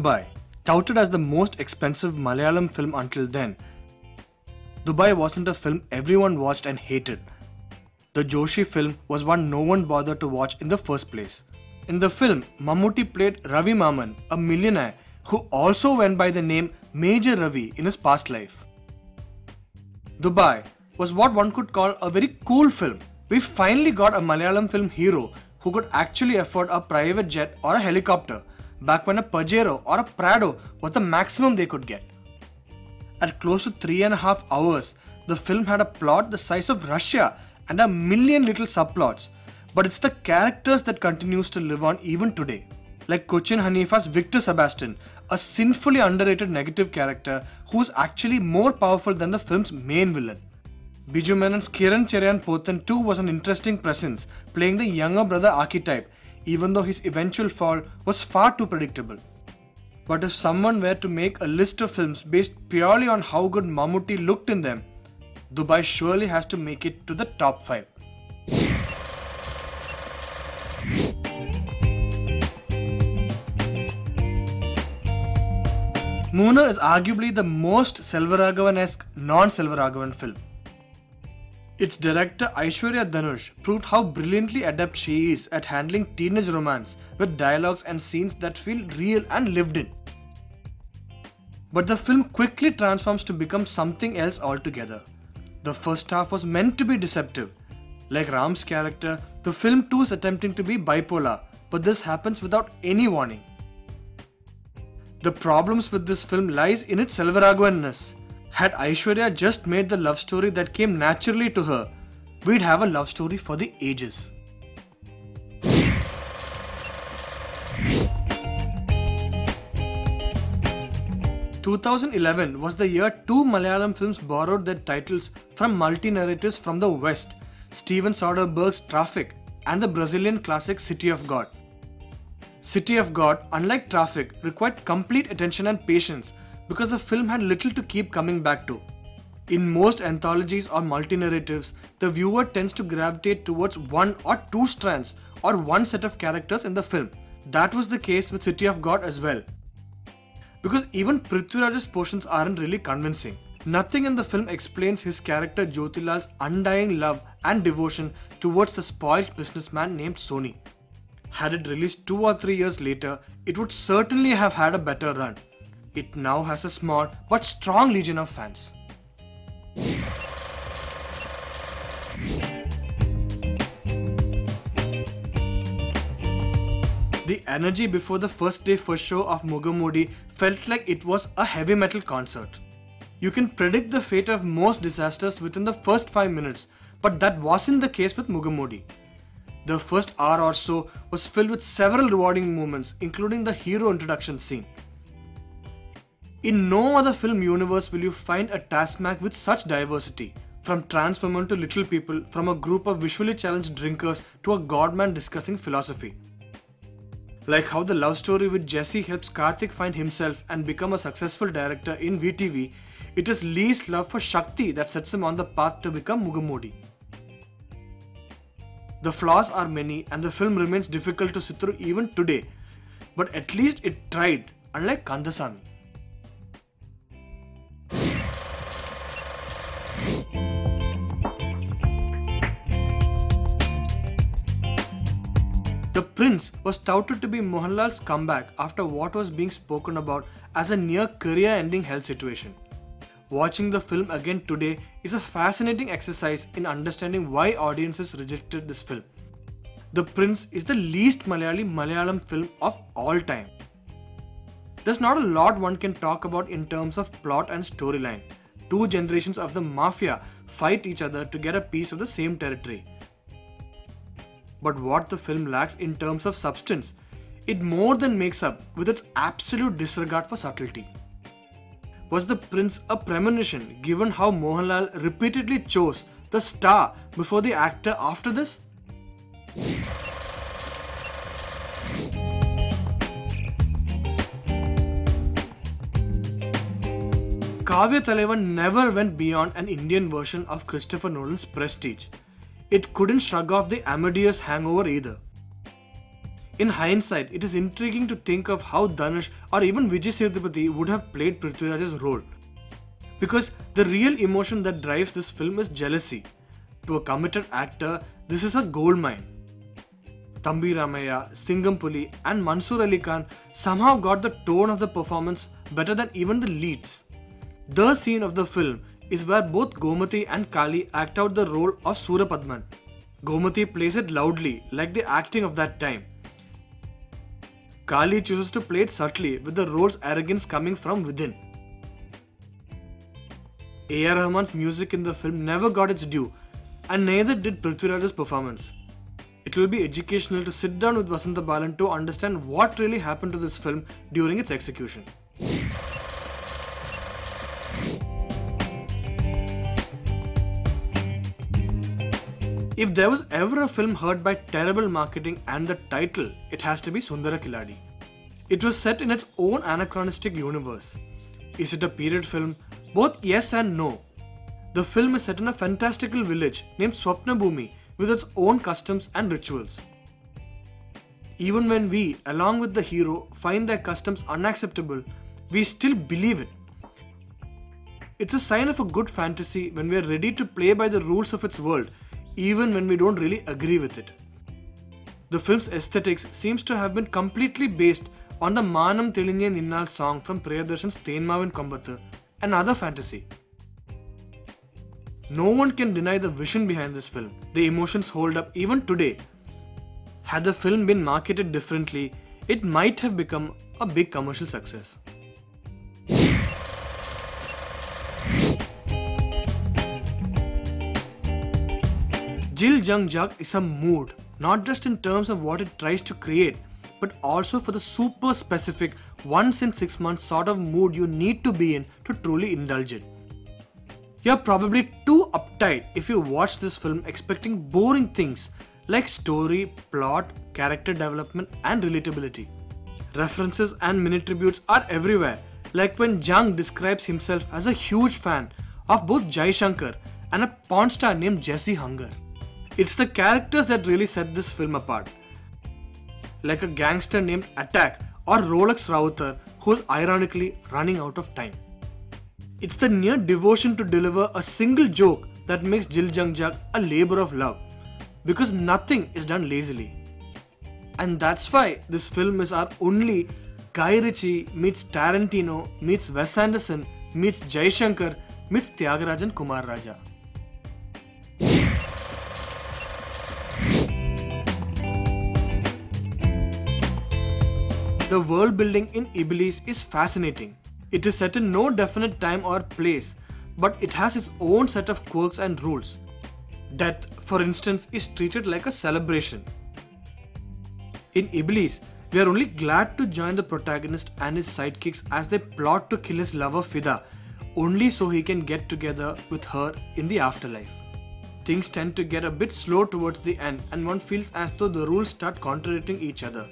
Dubai, touted as the most expensive Malayalam film until then, Dubai wasn't a film everyone watched and hated. The Joshi film was one no one bothered to watch in the first place. In the film, Mammootty played Ravi Mammen, a millionaire who also went by the name Major Ravi in his past life. Dubai was what one could call a very cool film. We finally got a Malayalam film hero who could actually afford a private jet or a helicopter back when a Pajero or a Prado was the maximum they could get. At close to three and a half hours, the film had a plot the size of Russia and a million little subplots, but it's the characters that continues to live on even today. Like Cochin Hanifa's Victor Sebastian, a sinfully underrated negative character who's actually more powerful than the film's main villain. Biju Menon's Kiran Cherian Pothan too was an interesting presence, playing the younger brother archetype, even though his eventual fall was far too predictable. But if someone were to make a list of films based purely on how good Mammootty looked in them, Dubai surely has to make it to the top 5. Moonu is arguably the most Selvaraghavan-esque non-Selvaraghavan film. Its director Aishwarya Dhanush proved how brilliantly adept she is at handling teenage romance with dialogues and scenes that feel real and lived in. But the film quickly transforms to become something else altogether. The first half was meant to be deceptive. Like Ram's character, the film too is attempting to be bipolar, but this happens without any warning. The problems with this film lies in its Selvaraghavanness. Had Aishwarya just made the love story that came naturally to her, we'd have a love story for the ages. Two thousand eleven was the year two Malayalam films borrowed their titles from multi-narratives from the West, Steven Soderbergh's Traffic and the Brazilian classic City of God. City of God, unlike Traffic, required complete attention and patience because the film had little to keep coming back to. In most anthologies or multi-narratives, the viewer tends to gravitate towards one or two strands or one set of characters in the film. That was the case with City of God as well. Because even Prithviraj's portions aren't really convincing. Nothing in the film explains his character Jyotilal's undying love and devotion towards the spoiled businessman named Sony. Had it released two or three years later, it would certainly have had a better run. It now has a small but strong legion of fans. The energy before the first day first show of Mugamudi felt like it was a heavy metal concert. You can predict the fate of most disasters within the first 5 minutes, but that wasn't the case with Mugamudi. The first hour or so was filled with several rewarding moments, including the hero introduction scene. In no other film universe will you find a task with such diversity, from trans to little people, from a group of visually challenged drinkers to a godman discussing philosophy. Like how the love story with Jesse helps Karthik find himself and become a successful director in VTV, it is Lee's love for Shakti that sets him on the path to become Mugamudi. The flaws are many and the film remains difficult to sit through even today, but at least it tried, unlike Kandasamy. The Prince was touted to be Mohanlal's comeback after what was being spoken about as a near career ending health situation. Watching the film again today is a fascinating exercise in understanding why audiences rejected this film. The Prince is the least Malayali Malayalam film of all time. There's not a lot one can talk about in terms of plot and storyline. Two generations of the mafia fight each other to get a piece of the same territory but what the film lacks in terms of substance, it more than makes up with its absolute disregard for subtlety. Was The Prince a premonition given how Mohanlal repeatedly chose the star before the actor after this? Kaaviya Thalaivan never went beyond an Indian version of Christopher Nolan's Prestige it couldn't shrug off the Amadeus hangover either. In hindsight, it is intriguing to think of how Dhanush or even Vijay Sethupathi would have played Prithviraj's role. Because the real emotion that drives this film is jealousy. To a committed actor, this is a gold mine. Thambi Ramaiah, Singampuli, and Mansoor Ali Khan somehow got the tone of the performance better than even the leads. The scene of the film is where both Gomati and Kali act out the role of Surapadman. Gomati plays it loudly, like the acting of that time. Kali chooses to play it subtly, with the role's arrogance coming from within. A.R. Rahman's music in the film never got its due, and neither did Prithviraj's performance. It will be educational to sit down with Vasantha Balan to understand what really happened to this film during its execution. If there was ever a film hurt by terrible marketing and the title, it has to be Sundara Killadi. It was set in its own anachronistic universe. Is it a period film? Both yes and no. The film is set in a fantastical village named Swapna Bhumi with its own customs and rituals. Even when we, along with the hero, find their customs unacceptable, we still believe it. It's a sign of a good fantasy when we are ready to play by the rules of its world even when we don't really agree with it. The film's aesthetics seems to have been completely based on the Manam Telinje Ninnal song from Priyadarshan's Thenmavin Kombathu, another fantasy. No one can deny the vision behind this film. The emotions hold up even today. Had the film been marketed differently, it might have become a big commercial success. Jil Jung Juk is a mood, not just in terms of what it tries to create, but also for the super specific once in six months sort of mood you need to be in to truly indulge it. You're probably too uptight if you watch this film expecting boring things like story, plot, character development, and relatability. References and mini tributes are everywhere, like when Jung describes himself as a huge fan of both Jai Shankar and a porn star named Jessie Hunger. It's the characters that really set this film apart. Like a gangster named Attack or Rolex Rowther who's ironically running out of time. It's the near devotion to deliver a single joke that makes Jil Jung Juk a labor of love because nothing is done lazily. And that's why this film is our only Guy Ritchie meets Tarantino meets Wes Anderson meets Jai Shankar meets Thiagarajan Kumararaja. The world building in Iblis is fascinating. It is set in no definite time or place, but it has its own set of quirks and rules. Death, for instance, is treated like a celebration. In Iblis, we are only glad to join the protagonist and his sidekicks as they plot to kill his lover Fida, only so he can get together with her in the afterlife. Things tend to get a bit slow towards the end, and one feels as though the rules start contradicting each other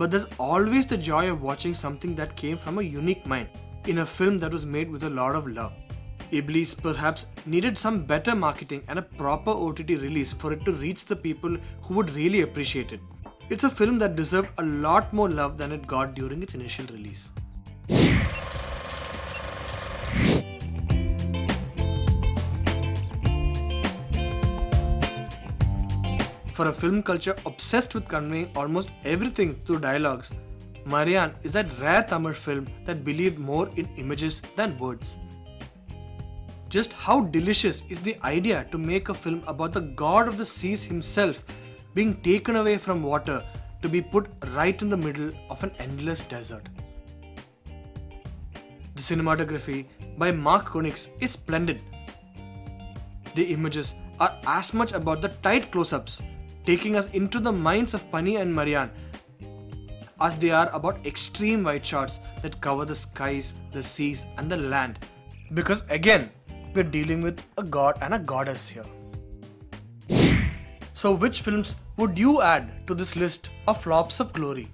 but there's always the joy of watching something that came from a unique mind in a film that was made with a lot of love. Iblis perhaps needed some better marketing and a proper OTT release for it to reach the people who would really appreciate it. It's a film that deserved a lot more love than it got during its initial release. For a film culture obsessed with conveying almost everything through dialogues, Maryan is that rare Tamil film that believed more in images than words. Just how delicious is the idea to make a film about the god of the seas himself being taken away from water to be put right in the middle of an endless desert. The cinematography by Marc Koninckx is splendid. The images are as much about the tight close ups taking us into the minds of Pani and Maryan as they are about extreme white shots that cover the skies, the seas, and the land. Because again, we're dealing with a god and a goddess here. So, which films would you add to this list of flops of glory?